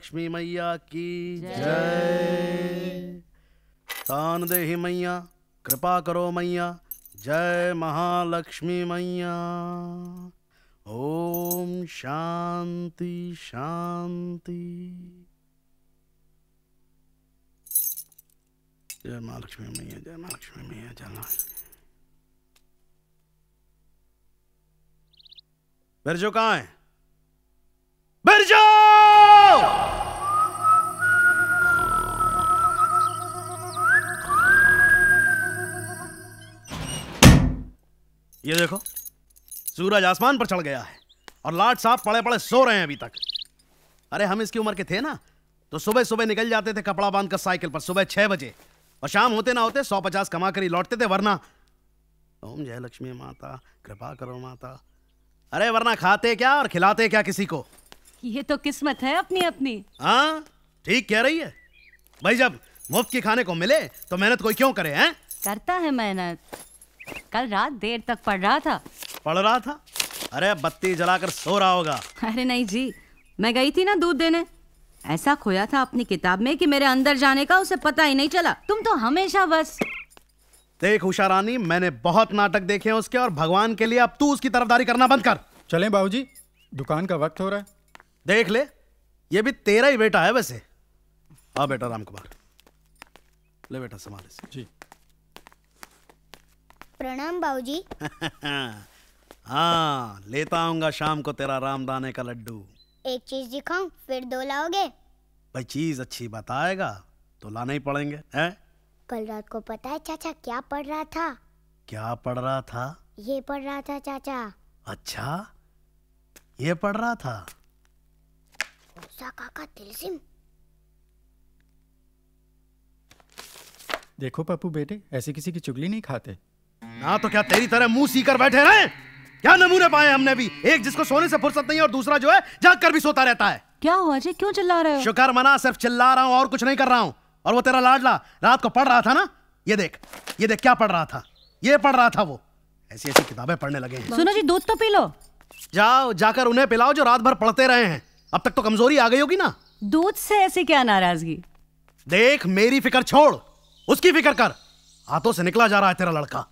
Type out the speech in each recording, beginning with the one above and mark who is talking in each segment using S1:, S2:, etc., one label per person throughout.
S1: बोल महालक्ष्मी मैया की जय। तान देहि मैया कृपा करो मैया जय महालक्ष्मी मैया। ओम शांति शांति। जय महालक्ष्मी मैया जय महालक्ष्मी मैया जय महालक्ष्मी। बिरजो कहाँ है? बिरजो! ये देखो सूरज आसमान पर चढ़ गया है और लाट साहब पड़े पड़े सो रहे हैं अभी तक। अरे हम इसकी उम्र के थे ना तो सुबह सुबह निकल जाते थे कपड़ा बाँध कर साइकिल पर सुबह छह बजे। और शाम होते ना होते सौ पचास कमा कर ही लौटते थे वरना ओम जय लक्ष्मी माता कृपा करो माता। अरे वरना खाते क्या और खिलाते क्या किसी को?
S2: ये तो किस्मत है अपनी अपनी
S1: हाँ ठीक कह रही है। भाई जब मुफ़्त की खाने को मिले तो मेहनत कोई क्यों करे हैं?
S2: करता है मेहनत। कल रात देर तक पढ़ रहा था।
S1: पढ़ रहा था? अरे बत्ती जलाकर सो रहा होगा।
S2: अरे नहीं जी मैं गई थी ना दूध देने। ऐसा खोया था अपनी किताब में कि मेरे अंदर जाने का उसे पता ही नहीं चला। तुम तो हमेशा बस।
S1: देख उषा रानी मैंने बहुत नाटक देखे हैं उसके और भगवान के लिए अब तू उसकी तरफदारी करना बंद कर।
S3: चलें बाबूजी दुकान का वक्त हो रहा है।
S1: देख ले ये भी तेरा ही बेटा है वैसे। आ बेटा राम कुमार ले बेटा संभाल
S3: जी।
S4: प्रणाम बाबूजी
S1: हाँ लेता आऊँगा शाम को तेरा रामदाने का लड्डू।
S4: एक चीज़ दिखाऊँ फिर दो लाओगे?
S1: भाई चीज़ अच्छी बताएगा तो लाना ही पड़ेंगे हैं?
S4: कल रात को पता है चाचा क्या पढ़ रहा था?
S1: क्या पढ़ रहा था?
S4: ये पढ़ रहा था चाचा।
S1: अच्छा ये पढ़ रहा था?
S4: काका तिलसिम
S3: देखो पप्पू बेटे ऐसे किसी की चुगली नहीं खाते।
S1: ना तो क्या तेरी तरह मुँह सीकर बैठे रहे? क्या नमूने पाए हमने भी? एक जिसको सोने से फुर्सत नहीं और दूसरा जो है जाग कर भी सोता रहता है।
S2: क्या हुआ जी? क्यों चिल्ला रहे हो?
S1: शुक्र मना सिर्फ़ चिल्ला रहा हूँ और कुछ नहीं कर रहा हूँ। और वो तेरा लाडला रात को पढ़ रहा था ना? ये देख ये देख क्या पढ़ रहा था? ये पढ़ रहा था वो। ऐसी ऐसी किताबें पढ़ने लगे हैं।
S2: सुनो जी दूध तो पी लो।
S1: जाओ जाकर उन्हें पिलाओ जो रात भर पढ़ते रहे हैं। अब तक तो कमज़ोरी आ गई होगी ना?
S2: दूध से ऐसी क्या नाराज़गी?
S1: देख मेरी फ़िक्र छोड़। उसकी फ़िक्र कर। हाथों से निकला जा रहा है तेरा लड़का।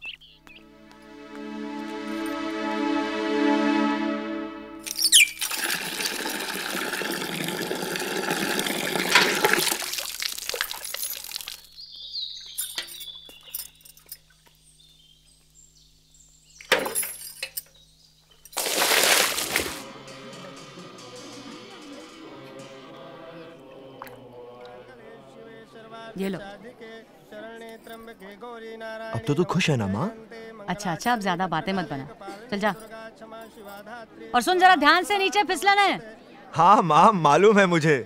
S2: ये लो।
S5: अब तो तू खुश है ना माँ?
S2: अच्छा अच्छा अब ज़्यादा बातें मत बना। चल जा। और सुन जरा ध्यान से नीचे फिसलन है।
S5: हाँ माँ मालूम है मुझे।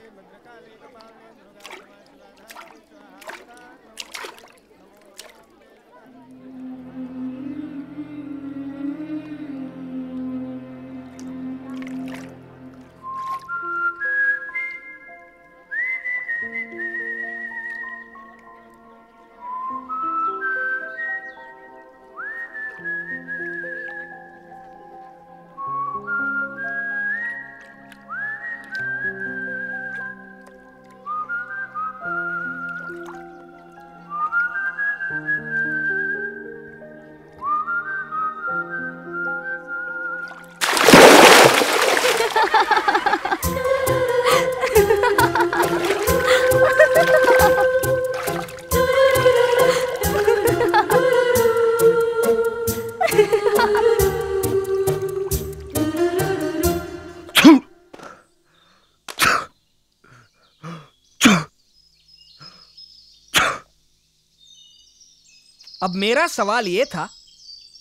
S6: अब मेरा सवाल ये था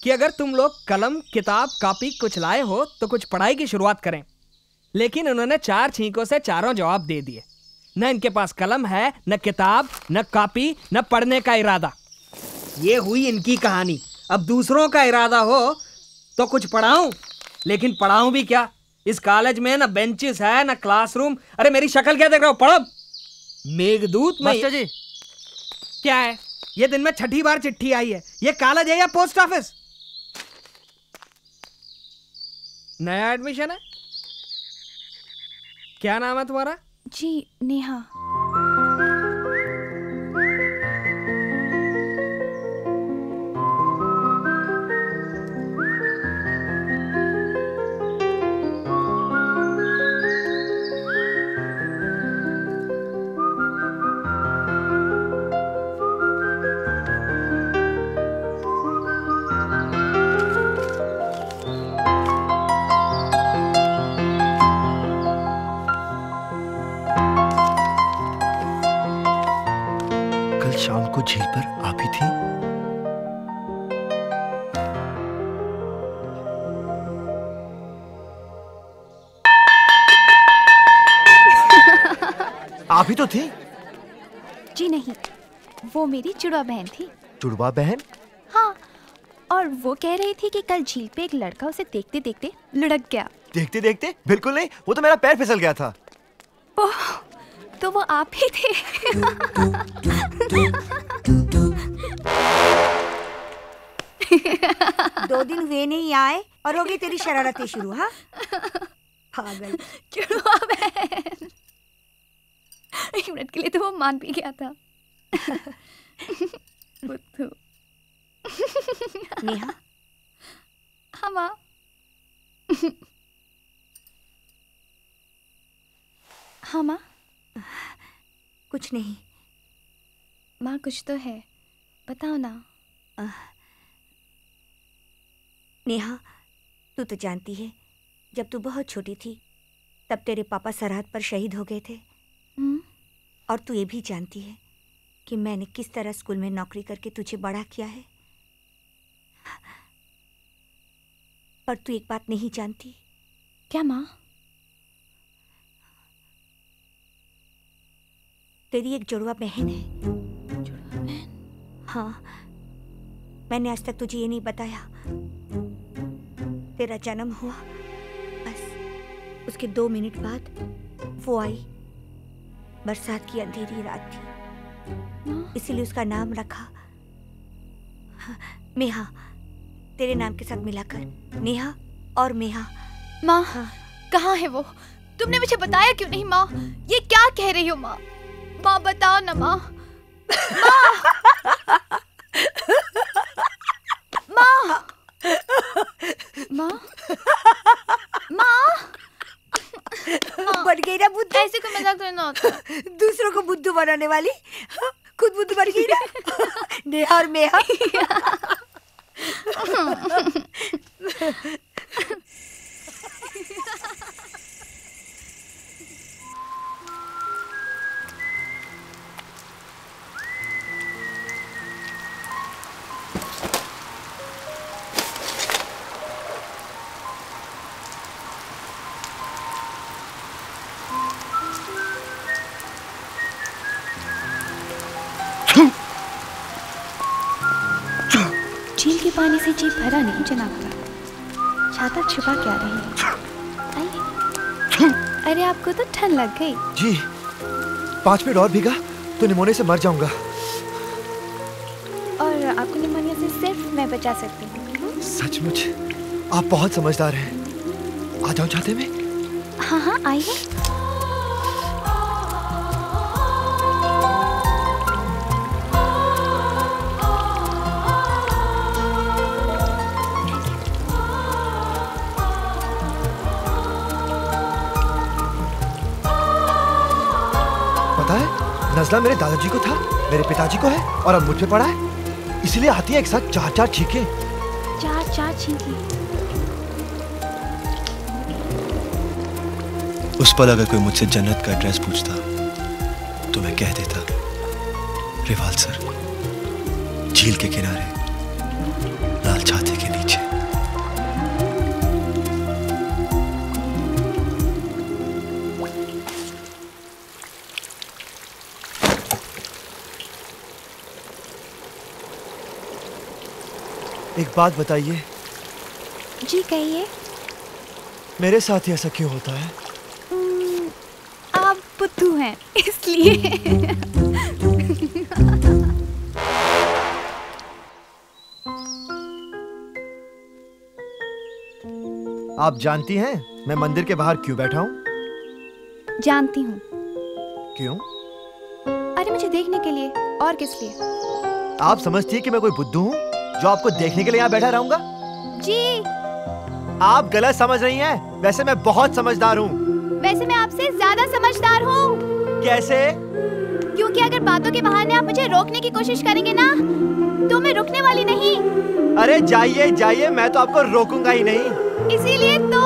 S6: कि अगर तुम लोग कलम, किताब, कॉपी कुछ लाए हो तो कुछ पढ़ाई की शुरुआत करें। लेकिन उन्होंने चार छींकों से चारों जवाब दे दिए। न इनके पास कलम है, न किताब, न कॉपी, न पढ़ने का इरादा। ये हुई इनकी कहानी। अब दूसरों का इरादा हो तो कुछ पढ़ाऊं? लेकिन पढ़ाऊं भी क्या? इस कॉलेज में ना बेंचेस है, ना क्लासरूम। अरे मेरी शक्ल क्या देख रहे हो? पढ़ो। मेघदूत
S7: मास्टर जी,
S6: क्या है? ये दिन में छठी बार चिट्ठी आई है। ये कॉलेज है या पोस्ट ऑफ़िस? नया एडमिशन है? क्या नाम है तुम्हारा?
S8: जी, नेहा। वो मेरी चुड़वा बहन थी।
S5: चुड़वा बहन?
S8: हाँ और वो कह रही थी कि कल झील पे एक लड़का उसे देखते देखते लुढ़क गया।
S5: देखते देखते? बिल्कुल नहीं वो तो मेरा पैर फिसल गया था।
S8: ओह तो वो आप ही थे।
S9: दो दिन वे नहीं आए और हो गई तेरी शरारतें शुरू हाँ? पागल।
S8: जुड़वा बहन। एक मिनट के लिए तो वो मान भी गया था। बुद्धू
S9: नेहा
S8: हाँ माँ हाँ माँ
S9: कुछ नहीं।
S8: माँ कुछ तो है। बताओ ना।
S9: नेहा तू तो जानती है जब तू बहुत छोटी थी तब तेरे पापा सरहद पर शहीद हो गए थे।
S8: हम्म,
S9: और तू ये भी जानती है कि मैंने किस तरह स्कूल में नौकरी करके तुझे बड़ा किया है? पर तू एक बात नहीं जानती।
S8: क्या माँ?
S9: तेरी एक जुड़वा बहन है।
S8: जुड़वा बहन?
S9: हाँ। मैंने आज तक तुझे ये नहीं बताया। तेरा जन्म हुआ। बस। उसके दो मिनट बाद वो आई। बरसात की अंधेरी रात थी। इसीलिए उसका नाम रखा। मेहा तेरे नाम के साथ मिलाकर। नेहा और मेहा।
S8: माँ
S9: हाँ।
S8: कहाँ है वो? तुमने मुझे बताया क्यों नहीं माँ? ये क्या कह रही हो माँ? माँ बताओ ना माँ। माँ! माँ! माँ!
S9: बन गई ना बुद्धू।
S8: ऐसे को मज़ाक करना होता
S9: दूसरों को बुद्धू बनाने वाली। हाँ, खुद बुद्धू बन गई ना। नेहा और मेहा।
S8: भरा नहीं जनाब का। छाता छुपा क्या रही है। आइए। अरे आपको तो ठंड लग गई।
S5: जी। पाँच मिनट और भीगा तो निमोनिया से मर जाऊँगा।
S8: और आपको निमोनिया से सिर्फ़ मैं बचा सकती हूँ?
S5: सचमुच आप बहुत समझदार हैं। आ जाऊँ छाते में?
S8: हाँ हाँ आइए।
S5: नजला मेरे दादाजी को था मेरे पिताजी को है और अब मुझ पे पड़ा है। इसलिए आती है एक साथ चार चार छीके।
S8: चार चार छींकी।
S5: उस पल अगर कोई मुझसे जन्नत का एड्रेस पूछता तो मैं कह देता रिवाल सर झील के किनारे एक बात बताइए।
S8: जी कहिए।
S5: मेरे साथ ही ऐसा क्यों होता है?
S8: आप बुद्धू हैं इसलिए।
S5: आप जानती हैं मैं मंदिर के बाहर क्यों बैठा हूँ?
S8: जानती हूँ।
S5: क्यों?
S8: अरे मुझे देखने के लिए और किस लिए?
S5: आप समझती है कि मैं कोई बुद्धू हूँ? जो आपको देखने के लिए यहाँ बैठा रहूँगा?
S8: जी।
S5: आप गलत समझ रही हैं। वैसे मैं बहुत समझदार हूँ।
S8: वैसे मैं आपसे ज़्यादा समझदार हूँ।
S5: कैसे?
S8: क्योंकि अगर बातों के बहाने आप मुझे रोकने की कोशिश करेंगे ना तो मैं रुकने वाली नहीं।
S5: अरे जाइए जाइए मैं तो आपको रोकूँगा ही नहीं।
S8: इसीलिए तो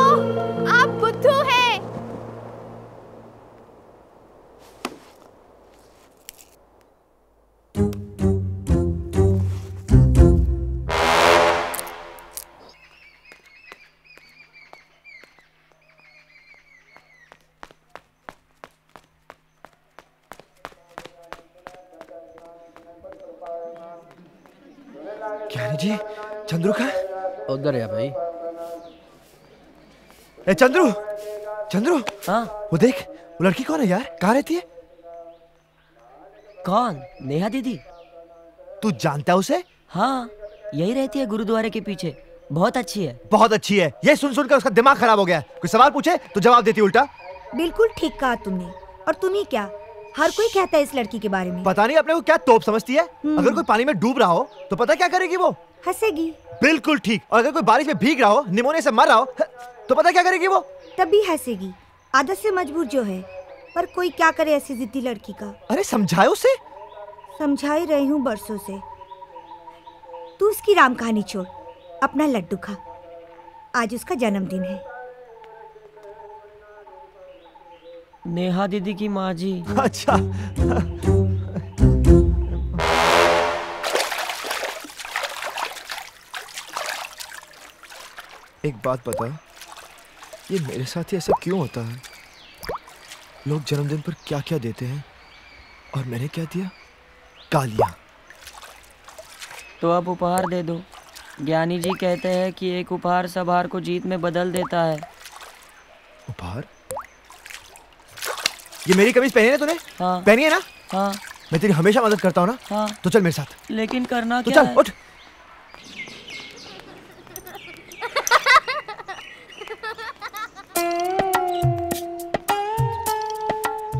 S5: जी चंद्रू का
S7: उधर है भाई।
S5: ए चंद्रू चंद्रू।
S7: हाँ?
S5: वो देख वो लड़की कौन है यार? कहाँ रहती है?
S7: कौन? नेहा दीदी?
S5: तू जानता है उसे?
S7: हाँ यही रहती है गुरुद्वारे के पीछे। बहुत अच्छी है।
S5: बहुत अच्छी है। ये सुन सुन कर उसका दिमाग खराब हो गया कोई सवाल पूछे तो जवाब देती उल्टा।
S9: बिल्कुल ठीक कहा तुमने। और तुम्हें क्या? हर कोई कहता है इस लड़की के बारे में।
S5: पता नहीं अपने को क्या तोप समझती है। अगर कोई पानी में डूब रहा हो तो पता क्या करेगी वो?
S9: हंसेगी।
S5: बिल्कुल ठीक। और अगर कोई बारिश में भीग रहा हो निमोनिया से मर रहा हो तो पता क्या करेगी वो?
S9: तब भी हंसेगी। आदत से मजबूर जो है पर कोई क्या करे ऐसी जिद्दी लड़की का?
S5: अरे समझाए उसे?
S9: समझा ही रही हूँ बरसों से। तू उसकी राम कहानी छोड़ अपना लड्डू खा। आज उसका जन्मदिन है।
S7: नेहा दीदी की माँ जी।
S5: अच्छा। एक बात बता। ये मेरे साथ ही ऐसा क्यों होता है? लोग जन्मदिन पर क्या क्या देते हैं? और मैंने क्या दिया? गालियाँ।
S7: तो अब उपहार दे दो। ज्ञानी जी कहते हैं कि एक उपहार सब हार को जीत में बदल देता है।
S5: उपहार? ये मेरी कमीज पहनी है तूने?
S7: हाँ।
S5: पहनी है ना?
S7: हाँ।
S5: मैं तेरी हमेशा मदद करता हूँ ना?
S7: हाँ।
S5: तो चल मेरे साथ।
S7: लेकिन करना
S5: तो
S7: क्या
S5: चल
S7: है?
S5: उठ।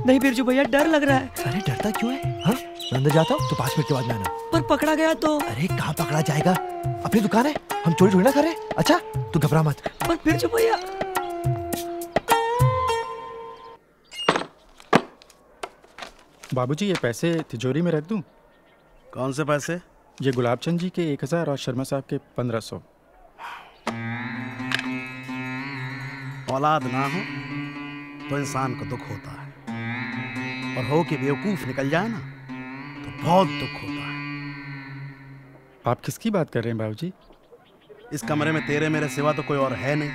S7: नहीं बिरजू भैया डर लग रहा है।
S5: अरे डरता क्यों है? हाँ? मैं अंदर जाता हूँ तो पाँच मिनट के बाद आना।
S7: पर पकड़ा गया तो?
S5: अरे कहाँ पकड़ा जाएगा? अपनी दुकान है? हम चोरी थोड़ी ना कर। रहे। अच्छा तू घबरा मत।
S7: पर बिरजू भैया।
S3: बाबूजी ये पैसे तिजोरी में रख दूँ?
S1: कौन से पैसे?
S3: ये गुलाब चंद जी के एक हज़ार और शर्मा साहब के पंद्रह सौ।
S1: औलाद ना हो तो इंसान को दुख होता है। और हो के बेवकूफ़ निकल जाए ना तो बहुत दुख होता है।
S3: आप किसकी बात कर रहे हैं बाबूजी?
S1: इस कमरे में तेरे मेरे सिवा तो कोई और है नहीं।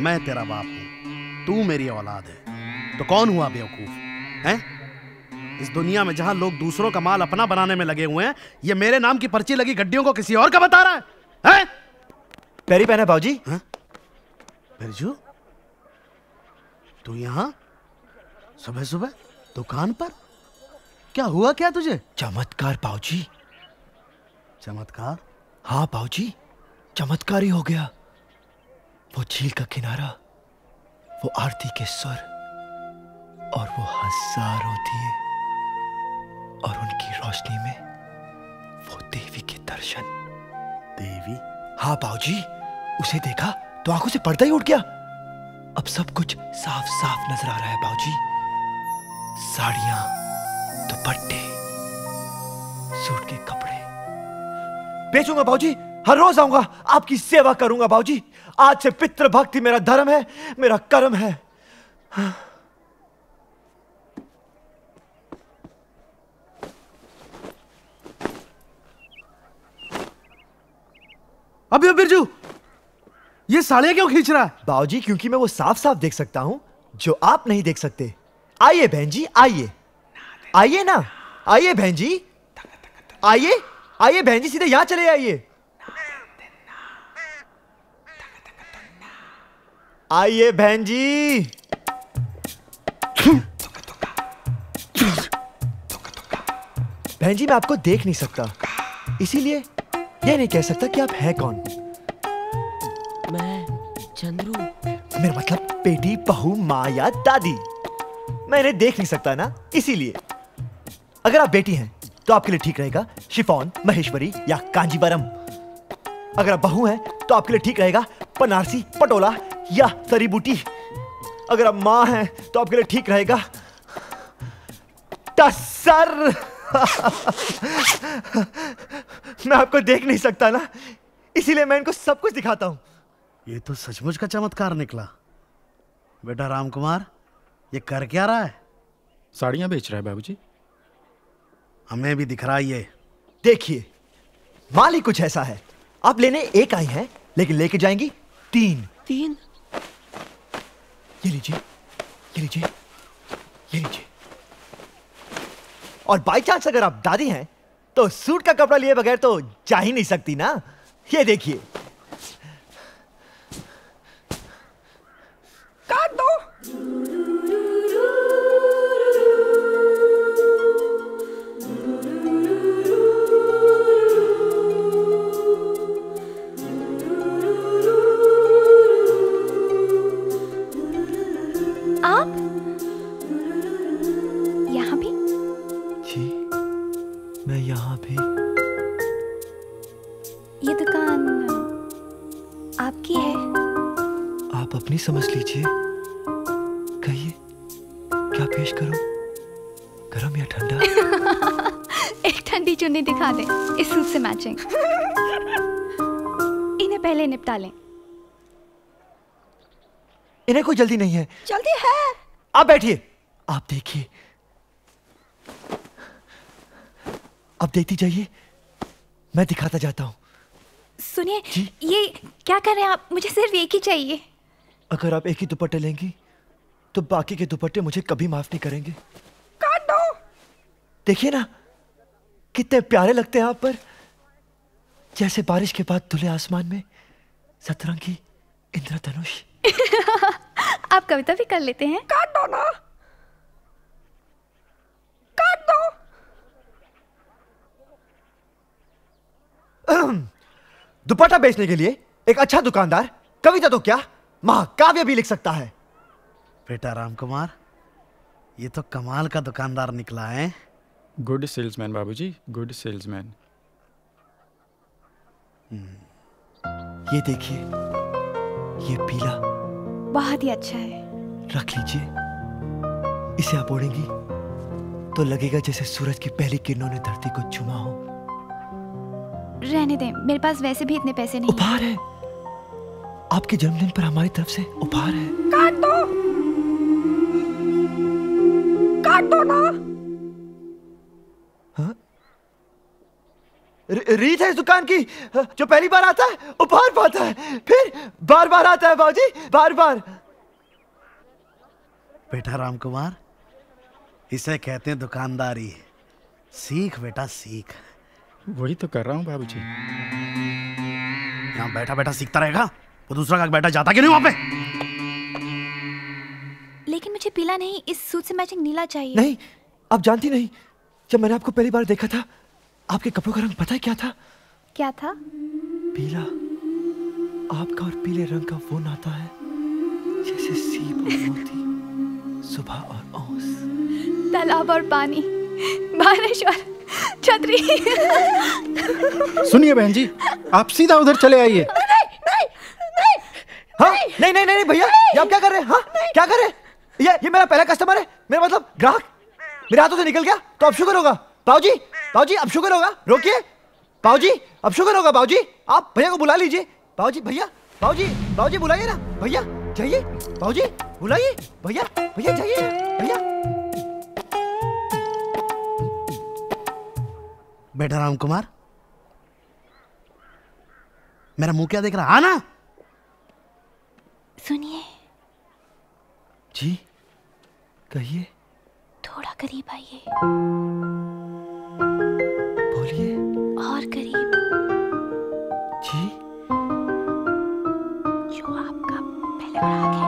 S1: मैं तेरा बाप हूँ तू मेरी औलाद है तो कौन हुआ बेवकूफ़? हैं? इस दुनिया में जहाँ लोग दूसरों का माल अपना बनाने में लगे हुए हैं ये मेरे नाम की पर्ची लगी गड्डियों को किसी और का बता रहा है? हैं?
S5: पैरी पहना बाबूजी।
S1: बिरजू तू यहाँ? सुबह सुबह दुकान पर? क्या हुआ क्या तुझे?
S5: चमत्कार बाबूजी
S1: चमत्कार?
S5: हाँ बाबूजी चमत्कार ही हो गया। वो झील का किनारा वो आरती के स्वर और वो हज़ारों दिए और उनकी रोशनी में वो देवी के दर्शन।
S1: देवी?
S5: हाँ बाबूजी उसे देखा तो आँखों से पर्दा ही उठ गया। अब सब कुछ साफ़ साफ़ नज़र आ रहा है बाबूजी साड़ियाँ, दुपट्टे, सूट के कपड़े। बेचूँगा बाबूजी, हर रोज आऊँगा, आपकी सेवा करूँगा बाबूजी। आज से पितृ भक्ति मेरा धर्म है, मेरा कर्म है।
S1: अबे बिरजू, ये साड़ियाँ क्यों खींच रहा? है
S5: बाबूजी, क्योंकि मैं वो साफ़ साफ़ देख सकता हूँ, जो आप नहीं देख सकते। आइए बहन जी आइए आइए ना आइए बहन जी आइए आइए बहन जी सीधे यहाँ चले आइए आइए बहन जी बहन जी मैं आपको देख नहीं सकता इसीलिए ये नहीं कह सकता कि आप हैं कौन
S7: मैं चंद्रू
S5: मेरा मतलब बेटी बहू माँ या दादी मैं इन्हें देख नहीं सकता ना, इसीलिए। अगर आप बेटी हैं तो आपके लिए ठीक रहेगा शिफॉन, महेश्वरी या कांजीवरम। अगर आप बहू हैं तो आपके लिए ठीक रहेगा बनारसी पटोला या सरी बूटी अगर आप माँ हैं तो आपके लिए ठीक रहेगा टस्सर। मैं आपको देख नहीं सकता ना, इसीलिए मैं इनको सब कुछ दिखाता हूँ।
S1: ये तो सचमुच का चमत्कार निकला। बेटा राम कुमार ये कर क्या रहा है?
S3: साड़ियाँ बेच रहा है बाबूजी।
S1: हमें भी दिख रहा है ये।
S5: देखिए माल ही कुछ ऐसा है। आप लेने एक आई हैं लेकिन लेके जाएँगी तीन।
S7: तीन?
S5: ये लीजिए ये लीजिए ये लीजिए। और बाई चांस अगर आप दादी हैं तो सूट का कपड़ा लिए बगैर तो जा ही नहीं सकती ना। ये देखिए।
S8: ये दुकान आपकी है।
S5: आप अपनी समझ लीजिए। कहिए क्या पेश करूँ? गरम या ठंडा?
S8: एक ठंडी चुन्नी दिखा दे इस सूट से मैचिंग इन्हें पहले निपटा लें।
S5: इन्हें कोई जल्दी नहीं है।
S9: जल्दी है।
S5: आप बैठिए। आप देखिए। अब देखती जाइए। मैं दिखाता जाता हूँ।
S8: सुनिए ये क्या कर रहे हैं आप? मुझे सिर्फ़ एक ही चाहिए।
S5: अगर आप एक ही दुपट्टे लेंगी तो बाकी के दुपट्टे मुझे कभी माफ़ नहीं करेंगे।
S6: काट। दो
S5: देखिए ना कितने प्यारे लगते हैं आप पर। जैसे बारिश के बाद धुले आसमान में सतरंगी इंद्रधनुष।
S8: आप कविता भी कर लेते हैं।
S6: काट दो ना। काट। दो
S5: दुपट्टा बेचने के लिए एक अच्छा दुकानदार कविता तो क्या महाकाव्य भी लिख सकता है।
S1: बेटा राम कुमार ये तो कमाल का दुकानदार निकला है।
S3: गुड सेल्समैन बाबूजी गुड सेल्समैन
S5: ये देखिए ये पीला।
S8: बहुत ही अच्छा है।
S5: रख लीजिए इसे आप ओढ़ेंगी तो लगेगा जैसे सूरज की पहली किरणों ने धरती को चुमा हो।
S8: रहने दें। मेरे पास वैसे भी इतने पैसे नहीं
S5: उपहार है। आपके जन्मदिन पर हमारी तरफ़ से उपहार है।
S6: काट दो। काट दो ना।
S5: री- रीत है इस दुकान की। जो पहली बार आता है उपहार पाता है। फिर बार बार आता है बाबूजी बार बार।
S1: बेटा राम कुमार इसे कहते हैं दुकानदारी। सीख बेटा सीख।
S3: वही तो कर रहा हूँ बाबूजी।
S1: यहाँ बैठा बैठा सीखता रहेगा? वो दूसरा का बैठा जाता क्यों नहीं वहाँ पे?
S8: लेकिन मुझे पीला नहीं इस सूट से मैचिंग नीला चाहिए।
S5: नहीं आप जानती नहीं जब मैंने आपको पहली बार देखा था आपके कपड़ों का रंग पता है क्या था?
S8: क्या था?
S5: पीला आपका और पीले रंग का वो नाता है जैसे सीप और मोती सुबह और ओस।
S8: तालाब और पानी बारिश और छतरी।
S3: सुनिए बहन जी आप सीधा उधर चले आइए।
S5: हाँ? नहीं। नहीं नहीं भैया ये आप क्या कर रहे हैं? हाँ? क्या कर रहे हैं? ये ये मेरा पहला कस्टमर है मेरा मतलब ग्राहक। मेरे हाथों से निकल गया तो अब शुक्र होगा। पाऊजी पाऊजी अब शुक्र होगा। रोकिए। पाऊजी अब शुक्र होगा पाऊजी आप भैया को बुला लीजिए। पाऊजी भैया पाऊजी पाऊजी बुलाइए ना। भैया जाइए। पाऊजी बुलाइए। भैया भैया जाइए। भैया।
S1: बेटा राम कुमार। मेरा मुँह क्या देख रहा? है ना
S8: सुनिए।
S5: जी कहिए।
S8: थोड़ा करीब आइए।
S5: बोलिए।
S8: और करीब।
S5: जी।
S8: जो आपका पहले ग्राहक है।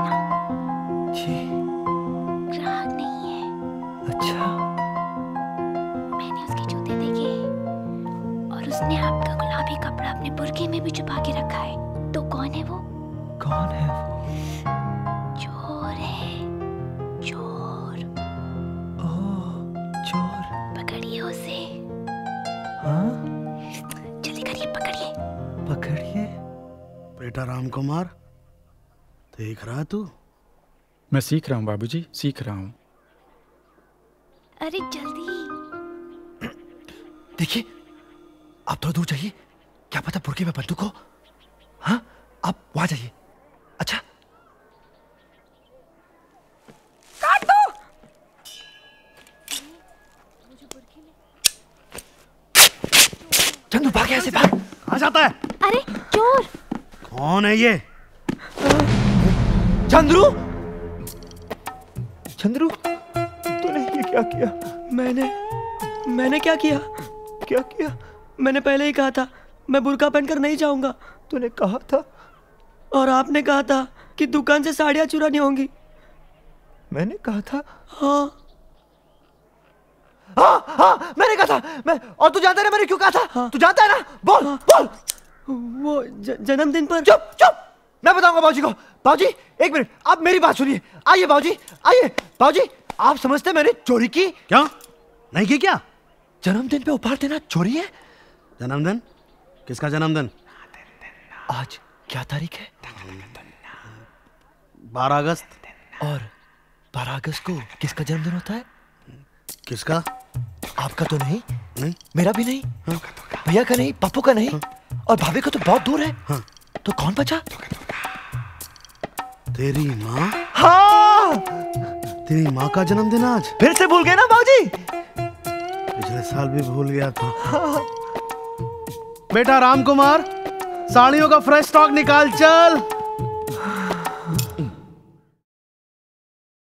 S8: उसने आपका गुलाबी कपड़ा अपने बुरके में भी छुपा के रखा है? तो कौन है वो?
S5: कौन है वो?
S8: चोर है। चोर।
S5: ओह चोर।
S8: पकड़िए उसे।
S5: हाँ?
S8: जल्दी करिए पकड़िए।
S5: पकड़िए?
S1: बेटा राम कुमार देख रहा तू?
S3: मैं सीख रहा हूँ बाबूजी सीख रहा हूँ।
S8: अरे जल्दी।
S5: देखिए आप थोड़ा दूर जाइए। क्या पता बुरके में बंदूक हो? हाँ? आप वहाँ जाइए। अच्छा। चंदू भाग यहाँ से भाग।
S1: कहाँ जाता है?
S8: अरे चोर।
S1: कौन है ये?
S5: चंद्रू? चंद्रू तूने ये क्या किया?
S7: मैंने मैंने क्या किया?
S5: क्या किया?
S7: मैंने पहले ही कहा था मैं बुरका पहनकर नहीं जाऊँगा।
S5: तूने कहा था?
S7: और आपने कहा था कि दुकान से साड़ियाँ चुरानी होंगी।
S5: मैंने कहा था?
S7: हाँ।
S5: हाँ हाँ मैंने कहा था। मैं और तू जानता है ना मैंने क्यों कहा था? तू जानता है ना? बोल बोल।
S7: वो ज- जन्मदिन पर।
S5: चुप चुप। मैं बताऊँगा बाबूजी को। बाबूजी एक मिनट। आप मेरी बात सुनिए। आइए बाबूजी आइए। बाबूजी आप समझते हैं मैंने चोरी की?
S1: क्या? नहीं की क्या?
S5: जन्मदिन पे उपहार देना चोरी है?
S1: जन्मदिन? किसका जन्मदिन?
S5: आज क्या तारीख है?
S1: बारह अगस्त।
S5: और बारह अगस्त को किसका जन्मदिन होता है?
S1: किसका?
S5: आपका तो नहीं।
S1: नहीं।
S5: मेरा भी नहीं। भैया का नहीं पप्पू का नहीं। और भाभी का तो बहुत दूर है।
S1: हाँ।
S5: तो कौन बचा?
S1: तेरी माँ?
S5: हाँ।
S1: तेरी माँ का जन्मदिन आज?
S5: फिर से भूल गए ना बाबूजी?
S1: पिछले साल भी भूल गया था। बेटा राम कुमार साड़ियों का फ्रेश स्टॉक निकाल चल।